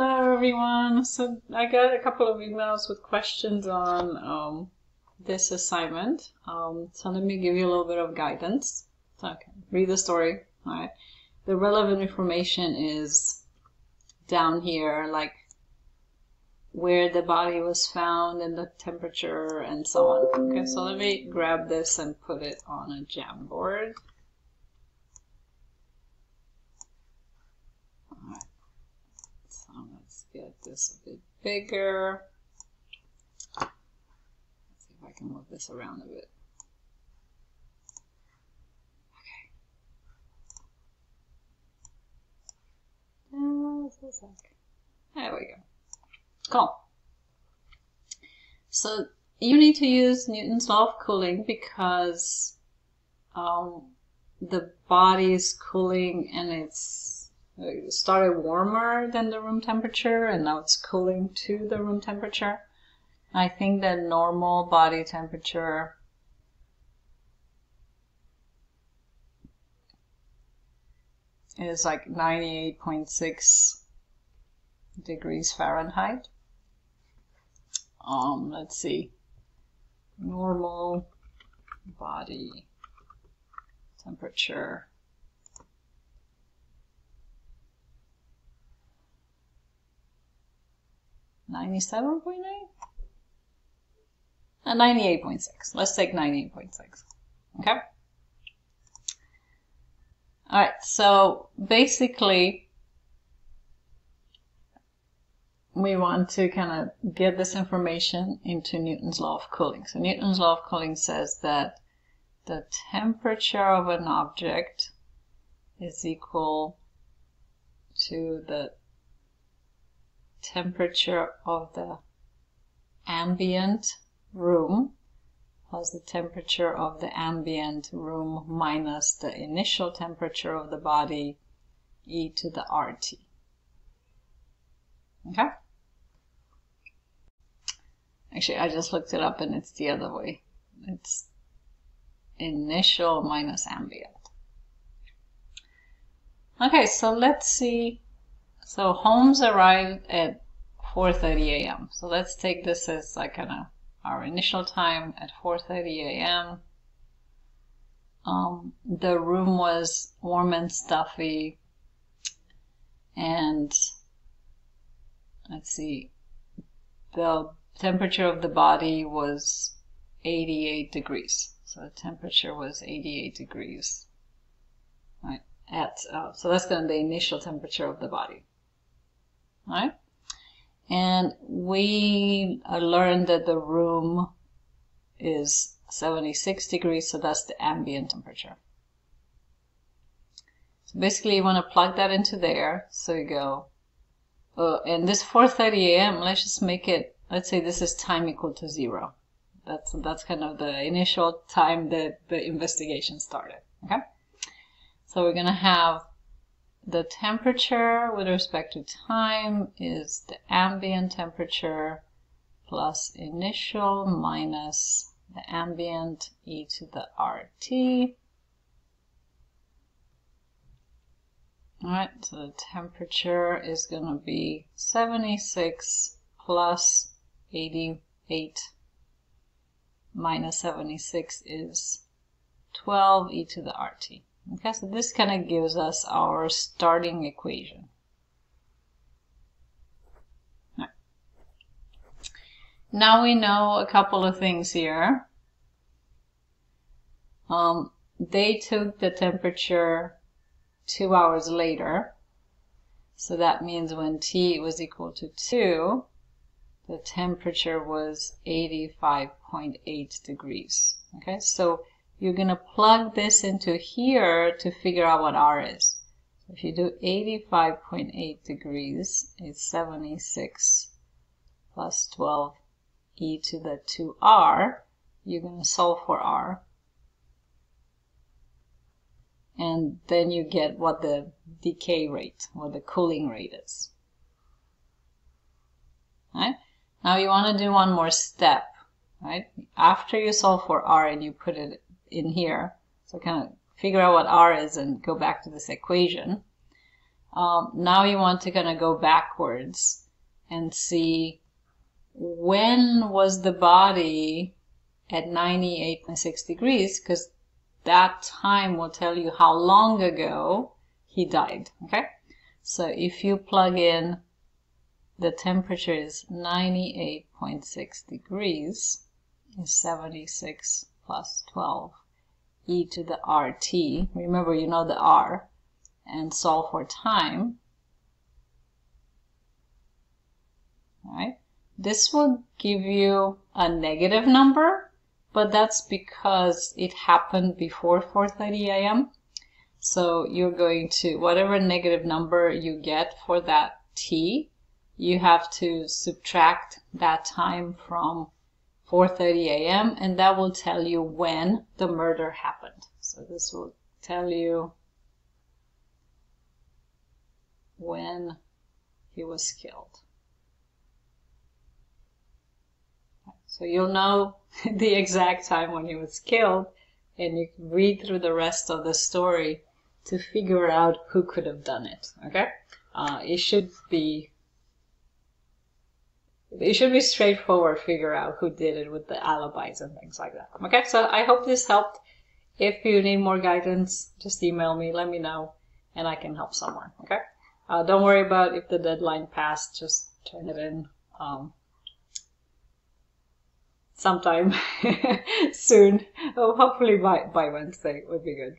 Hello everyone. So I got a couple of emails with questions on um, this assignment. Um, so let me give you a little bit of guidance. So, okay, read the story. All right. The relevant information is down here, like where the body was found and the temperature and so on. Okay, so let me grab this and put it on a Jamboard. Get this a bit bigger. Let's see if I can move this around a bit. Okay. There we go. Cool. So you need to use Newton's law of cooling because um, the body is cooling and it's started warmer than the room temperature and now it's cooling to the room temperature. I think that normal body temperature is like 98.6 degrees Fahrenheit. Um, let's see. Normal body temperature 97.9? And 98.6. Let's take 98.6. Okay? Alright, so basically, we want to kind of get this information into Newton's law of cooling. So Newton's law of cooling says that the temperature of an object is equal to the temperature of the ambient room plus the temperature of the ambient room minus the initial temperature of the body e to the RT. Okay? Actually, I just looked it up and it's the other way. It's initial minus ambient. Okay, so let's see so Holmes arrived at 4.30 a.m. So let's take this as like kind of our initial time at 4.30 a.m. Um, the room was warm and stuffy and let's see, the temperature of the body was 88 degrees. So the temperature was 88 degrees. Right. At, uh, so that's going to be the initial temperature of the body right? And we learned that the room is 76 degrees, so that's the ambient temperature. So basically you want to plug that into there. So you go, uh, and this 4.30 a.m., let's just make it, let's say this is time equal to zero. That's, that's kind of the initial time that the investigation started, okay? So we're going to have the temperature with respect to time is the ambient temperature plus initial minus the ambient e to the RT. Alright, so the temperature is going to be 76 plus 88 minus 76 is 12 e to the RT. Okay, so this kind of gives us our starting equation. Now we know a couple of things here. Um, they took the temperature two hours later. So that means when T was equal to 2, the temperature was 85.8 degrees. Okay, so you're going to plug this into here to figure out what R is. If you do 85.8 degrees, it's 76 plus 12 e to the 2r. You're going to solve for r. And then you get what the decay rate, what the cooling rate is. Right? Now you want to do one more step. Right? After you solve for r and you put it in here. So kind of figure out what R is and go back to this equation. um, now you want to kind of go backwards and see when was the body at 98.6 degrees because that time will tell you how long ago he died. Okay. So if you plug in the temperature is 98.6 degrees is 76 plus 12 e to the RT. Remember, you know the R and solve for time. All right. This will give you a negative number, but that's because it happened before 4.30 a.m. So you're going to, whatever negative number you get for that t, you have to subtract that time from 4.30 a.m. and that will tell you when the murder happened. So this will tell you when he was killed. So you'll know the exact time when he was killed and you can read through the rest of the story to figure out who could have done it. Okay? Uh, it should be it should be straightforward figure out who did it with the alibis and things like that. Okay, so I hope this helped. If you need more guidance, just email me, let me know, and I can help someone. Okay, uh, don't worry about if the deadline passed, just turn it in. Um, sometime soon. Oh, hopefully by, by Wednesday would be good.